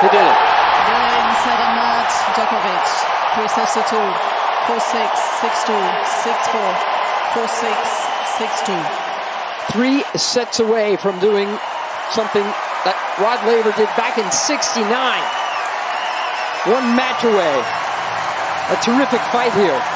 to it. Sadamat Djokovic. Three sets to two. Three sets away from doing something that Rod Laver did back in 69. One match away. A terrific fight here.